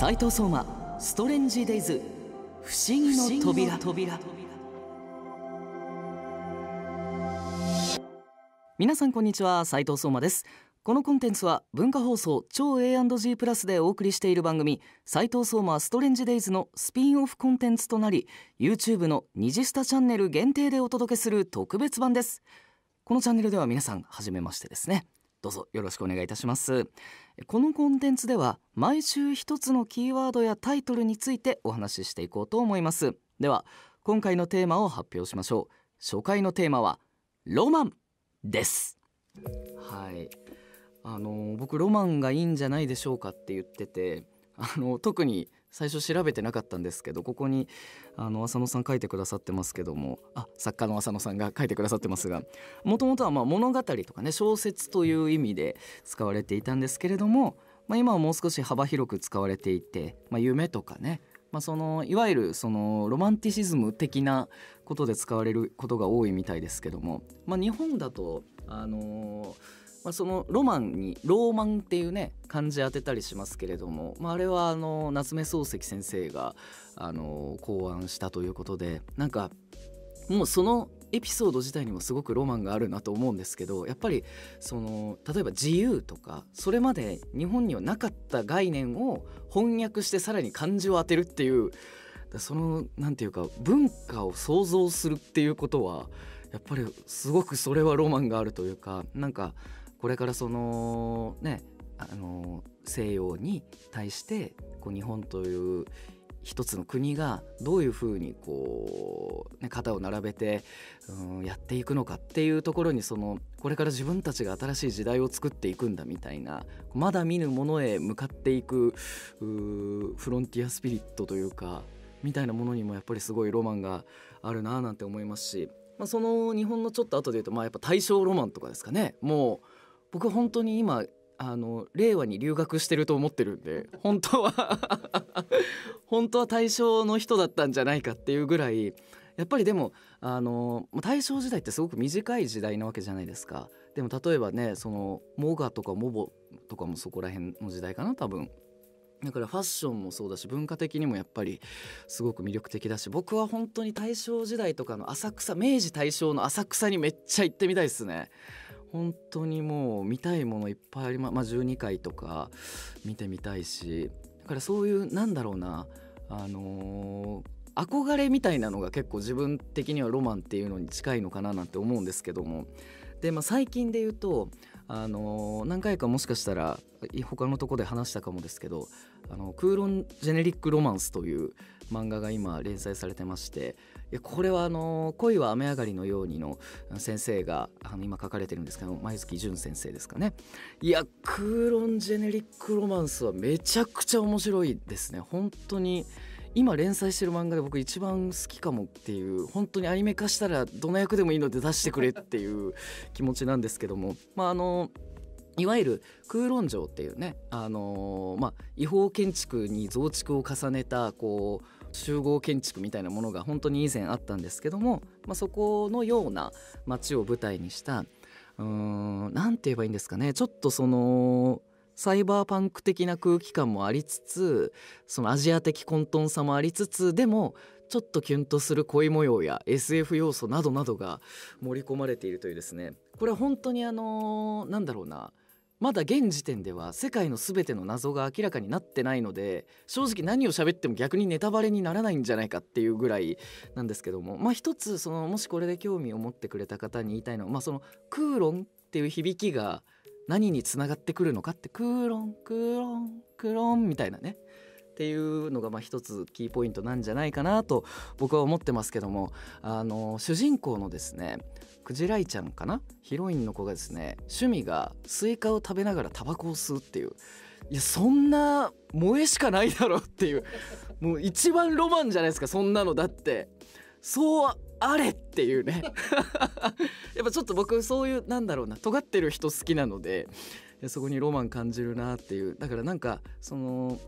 斉藤相馬ストレンジデイズ不思議の扉。扉。皆さんこんにちは斉藤相馬です。このコンテンツは文化放送超 A&G プラスでお送りしている番組斉藤相馬ストレンジデイズのスピンオフコンテンツとなり YouTube の虹スタチャンネル限定でお届けする特別版です。このチャンネルでは皆さん初めましてですねどうぞよろしくお願いいたします。このコンテンツでは毎週一つのキーワードやタイトルについてお話ししていこうと思います。では今回のテーマを発表しましょう。初回のテーマはロマンです。はい。あの僕ロマンがいいんじゃないでしょうかって言っててあの特に最初調べてなかったんですけどここにあの浅野さん書いてくださってますけども。あ作家の浅野さんが書いてくださってますが。もともとはまあ物語とかね小説という意味で使われていたんですけれども、まあ、今はもう少し幅広く使われていて、まあ、夢とかねまあ、そのいわゆるそのロマンティシズム的なことで使われることが多いみたいですけども、まあ、日本だとあのーまあ、そのロマンにローマンっていうね漢字当てたりしますけれども、まあ、あれはあの夏目漱石先生があの考案したということでなんかもうそのエピソード自体にもすごくロマンがあるなと思うんですけどやっぱりその例えば自由とかそれまで日本にはなかった概念を翻訳してさらに漢字を当てるっていうそのなんていうか文化を想像するっていうことはやっぱりすごくそれはロマンがあるというかなんかこれからそのねあの西洋に対してこう日本という一つの国がどういうふうにこう、ね、肩を並べて、うん、やっていくのかっていうところにそのこれから自分たちが新しい時代を作っていくんだみたいなまだ見ぬものへ向かっていくフロンティアスピリットというかみたいなものにもやっぱりすごいロマンがあるなあなんて思いますし、まあ、その日本のちょっと後で言うと、まあ、やっぱ大正ロマンとかですかね。もう僕本当に今あの令和に留学してると思ってるんで 本当は 本当は大正の人だったんじゃないかっていうぐらいやっぱりでもあの大正時代ってすごく短い時代なわけじゃないですか。でも例えばねそのモガとかモボとかもそこら辺の時代かな多分。だからファッションもそうだし文化的にもやっぱりすごく魅力的だし僕は本当に大正時代とかの浅草明治大正の浅草にめっちゃ行ってみたいですね本当にもう見たいものいっぱいありま、まあ、12回とか見てみたいしだからそういうなんだろうなあのー、憧れみたいなのが結構自分的にはロマンっていうのに近いのかななんて思うんですけども。で、まあ、最近で言うとあの、何回かもしかしたら他のとこで話したかもですけど「あのクーロン・ジェネリック・ロマンス」という漫画が今連載されてましてやこれはあの「恋は雨上がりのように」の先生があの今書かれてるんですけど前月淳先生ですかね。いやクーロン・ジェネリック・ロマンスはめちゃくちゃ面白いですね。本当に今連載してる漫画で僕一番好きかもっていう本当にアニメ化したらどの役でもいいので出してくれっていう 気持ちなんですけども。まああのいわゆる空論城っていうね、あのー、まあ、違法建築に増築を重ねたこう集合建築みたいなものが本当に以前あったんですけども、まあ、そこのような街を舞台にしたうん何て言えばいいんですかね。ちょっとそのサイバーパンク的な空気感もありつつそのアジア的混沌さもありつつでもちょっとキュンとする恋模様や SF 要素などなどが盛り込まれているというですね。これは本当にあのなんだろうな。まだ現時点では世界の全ての謎が明らかになってないので正直何を喋っても逆にネタバレにならないんじゃないかっていうぐらいなんですけども。まあ一つそのもしこれで興味を持ってくれた方に言いたいのはまあそのクーロンっていう響きが何につながってくるのかってクーロンクーロンクーロンみたいなね。っていうのがまあ一つキーポイントなんじゃないかなと僕は思ってますけどもあの主人公のですねクジライちゃんかな？ヒロインの子がですね趣味がスイカを食べながらタバコを吸うっていう。いやそんな萌えしかないだろっていう。もう一番ロマンじゃないですかそんなのだって。そうあれっていうね。やっぱちょっと僕そういうなんだろうな尖ってる人好きなのでそこにロマン感じるなっていう。だからなんかその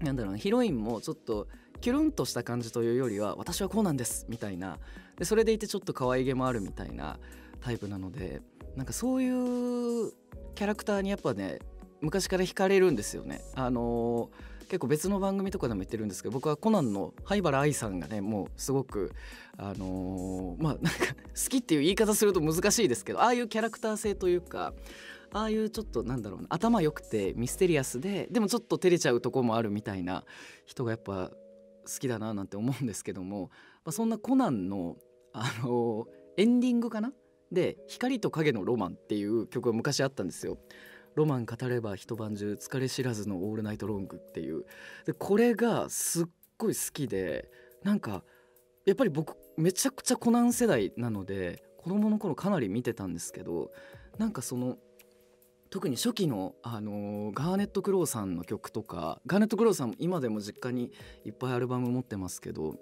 なんだろうヒロインもちょっとキュルンとした感じというよりは私はこうなんですみたいなでそれでいてちょっと可愛げもあるみたいなタイプなのでなんかそういうキャラクターにやっぱね昔から惹かれるんですよね。あの結構別の番組とかでも言ってるんですけど僕はコナンの灰原愛さんがねもうすごくあのー、まあなんか好きっていう言い方すると難しいですけどああいうキャラクター性というかああいうちょっとなんだろうな頭良くてミステリアスででもちょっと照れちゃうとこもあるみたいな人がやっぱ好きだななんて思うんですけども、まあ、そんなコナンの、あのー、エンディングかな？で「光と影のロマン」っていう曲が昔あったんですよ。ロマン語れば一晩中疲れ知らずのオールナイトロングっていうでこれがすっごい好きでなんかやっぱり僕めちゃくちゃコナン世代なので子供の頃かなり見てたんですけどなんかその特に初期の、あのー、ガーネット・クローさんの曲とかガーネット・クローさん今でも実家にいっぱいアルバム持ってますけど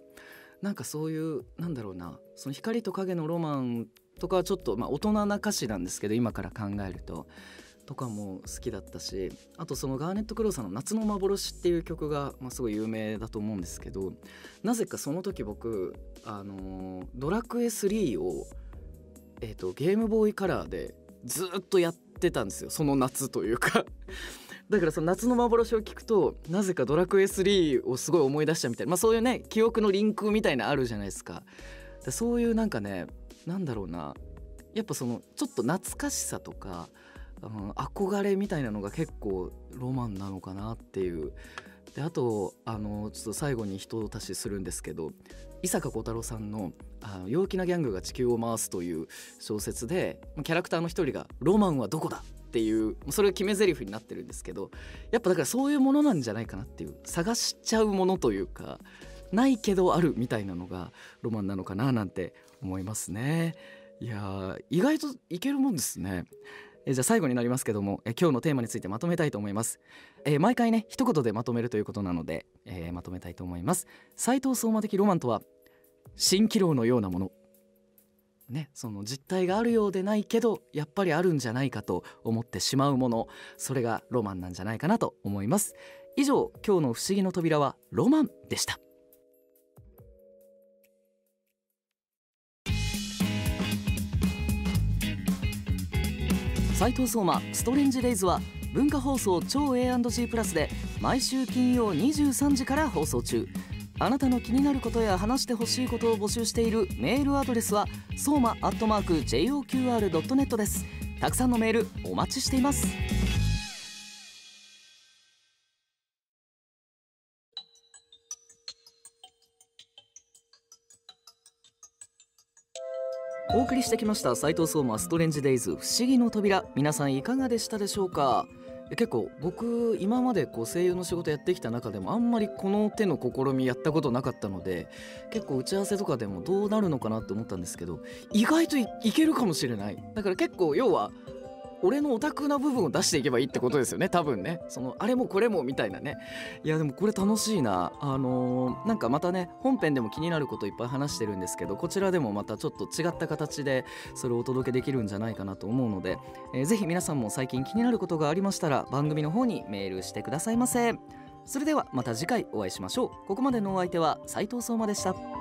なんかそういうなんだろうなその光と影のロマンとかはちょっと、まあ、大人な歌詞なんですけど今から考えるととかも好きだったしあとそのガーネット・クローさんの「夏の幻」っていう曲が、まあ、すごい有名だと思うんですけどなぜかその時僕、あのー、ドラクエ3を、えーと、ゲームボーイカラーでずっとやってたんですよその夏というか。だからその夏の幻を聞くとなぜかドラクエ3をすごい思い出したみたいな、まあ、そういうね記憶のリンクみたいなあるじゃないですか。そういうなんかねなんだろうな。やっぱそのちょっと懐かしさとかうん、憧れみたいなのが結構ロマンなのかなっていうであとあのちょっと最後に人足しするんですけど伊坂幸太郎さんの「あの陽気なギャングが地球を回す」という小説でキャラクターの一人が「ロマンはどこだ?」っていうそれが決め台詞になってるんですけどやっぱだからそういうものなんじゃないかなっていう探しちゃうものというかないけどあるみたいなのがロマンなのかななんて思いますね。いや意外といけるもんですね。えじゃあ最後になりますけども、え今日のテーマについてまとめたいと思います、え毎回ね一言でまとめるということなので、えー、まとめたいと思います。斉藤相馬的ロマンとは蜃気楼のようなもの。ね、その実態があるようでないけどやっぱりあるんじゃないかと思ってしまうもの。それがロマンなんじゃないかなと思います。以上今日の不思議の扉はロマンでした。斉藤相馬ストレンジレイズは文化放送超 A&G プラスで毎週金曜23時から放送中。あなたの気になることや話してほしいことを募集しているメールアドレスは相馬アットマーク JOQR.net です。たくさんのメールお待ちしています。お送りしてきました斉藤相馬ストレンジデイズ不思議の扉。皆さんいかがでしたでしょうか？結構僕今までこう声優の仕事やってきた中でもあんまりこの手の試みやったことなかったので結構打ち合わせとかでもどうなるのかなって思ったんですけど意外といけるかもしれない。だから結構要は俺のオタクな部分を出していけばいいってことですよね多分ね。そのあれもこれもみたいなね。いやでもこれ楽しいな。あのー、なんかまたね本編でも気になることいっぱい話してるんですけどこちらでもまたちょっと違った形でそれをお届けできるんじゃないかなと思うので、えー、ぜひ皆さんも最近気になることがありましたら番組の方にメールしてくださいませ。それではまた次回お会いしましょう。ここまでのお相手は斉藤相馬でした。